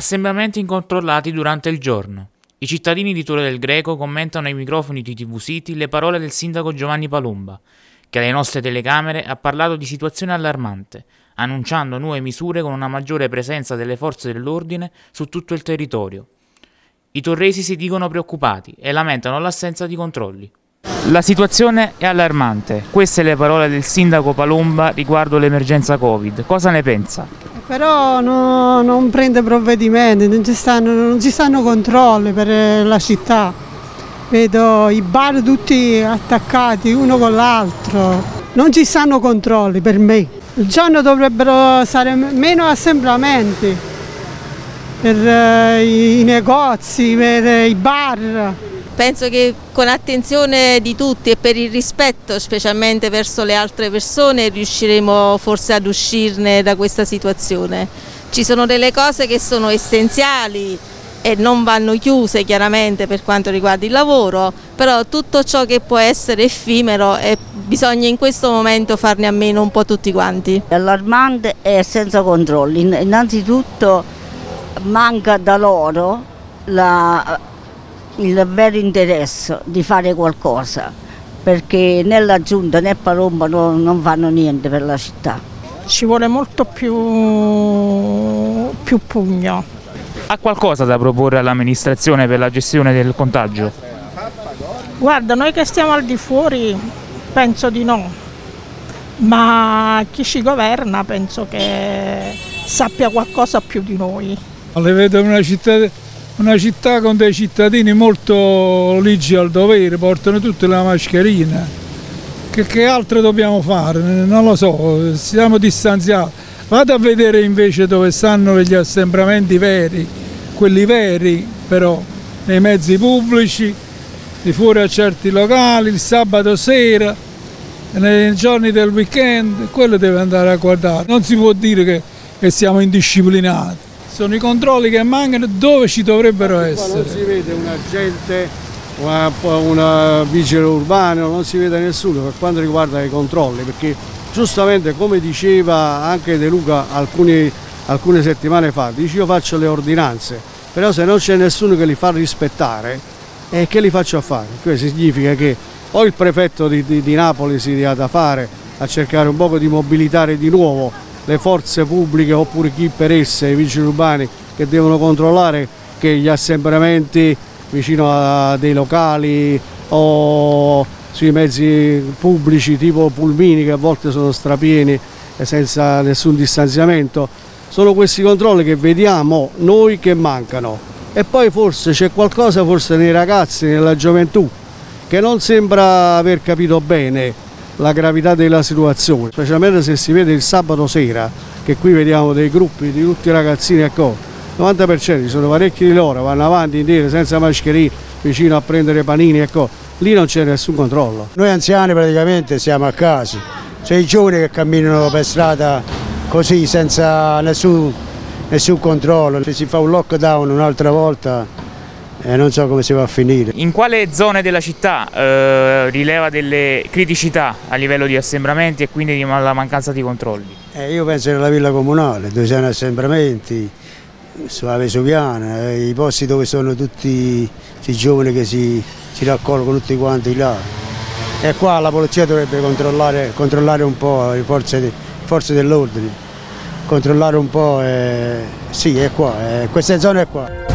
Assembramenti incontrollati durante il giorno. I cittadini di Torre del Greco commentano ai microfoni di TV City le parole del sindaco Giovanni Palumba, che alle nostre telecamere ha parlato di situazione allarmante, annunciando nuove misure con una maggiore presenza delle forze dell'ordine su tutto il territorio. I torresi si dicono preoccupati e lamentano l'assenza di controlli. La situazione è allarmante, queste le parole del sindaco Palumba riguardo l'emergenza Covid. Cosa ne pensa? Però no, non prende provvedimenti, non ci, stanno, non ci stanno controlli per eh, la città. Vedo i bar tutti attaccati uno con l'altro. Non ci stanno controlli per me. Il giorno dovrebbero stare meno assembramenti per eh, i negozi, per i bar. Penso che con attenzione di tutti e per il rispetto specialmente verso le altre persone riusciremo forse ad uscirne da questa situazione. Ci sono delle cose che sono essenziali e non vanno chiuse chiaramente per quanto riguarda il lavoro, però tutto ciò che può essere effimero bisogna in questo momento farne a meno un po' tutti quanti. È allarmante e senza controlli. Innanzitutto manca da loro la il vero interesse di fare qualcosa perché né la giunta né Palomba non, non fanno niente per la città. Ci vuole molto più, più pugno. Ha qualcosa da proporre all'amministrazione per la gestione del contagio? Guarda, noi che stiamo al di fuori penso di no, ma chi ci governa penso che sappia qualcosa più di noi. Le vedo una città una città con dei cittadini molto ligi al dovere, portano tutte la mascherina. Che, che, altro dobbiamo fare? Non lo so, siamo distanziati. Vado a vedere invece dove stanno gli assembramenti veri, quelli veri però, nei mezzi pubblici, di fuori a certi locali, il sabato sera, nei giorni del weekend, quello deve andare a guardare. Non si può dire che, che siamo indisciplinati sono i controlli che mancano dove ci dovrebbero essere. non si vede un agente, una, una vigile urbano, non si vede nessuno per quanto riguarda i controlli, perché giustamente come diceva anche De Luca alcuni, alcune settimane fa, dice io faccio le ordinanze, però se non c'è nessuno che li fa rispettare, eh, che li faccio a fare? Questo significa che o il prefetto di, di, di Napoli si dia da fare a cercare un po' di mobilitare di nuovo le forze pubbliche oppure chi per esse, i vigili urbani che devono controllare che gli assembramenti vicino a dei locali o sui mezzi pubblici tipo pulmini che a volte sono strapieni e senza nessun distanziamento. Sono questi controlli che vediamo noi che mancano. E poi forse c'è qualcosa forse nei ragazzi, nella gioventù che non sembra aver capito bene la gravità della situazione, specialmente se si vede il sabato sera, che qui vediamo dei gruppi di tutti i ragazzini ecco, il 90% sono parecchi di loro, vanno avanti e indietro senza mascherine, vicino a prendere panini, ecco, lì non c'è nessun controllo. Noi anziani praticamente siamo a casa, c'è i giovani che camminano per strada così senza nessun, nessun controllo, se si fa un lockdown un'altra volta e non so come si va a finire. In quale zone della città eh, rileva delle criticità a livello di assembramenti e quindi di la mancanza di controlli? Eh, io penso nella villa comunale dove sono assembramenti, sulla Vesuviana, eh, i posti dove sono tutti i giovani che si, si raccolgono tutti quanti là. E qua la polizia dovrebbe controllare, controllare un po' le forze, forze dell'ordine, controllare un po', eh, sì è qua, eh, queste zone è qua.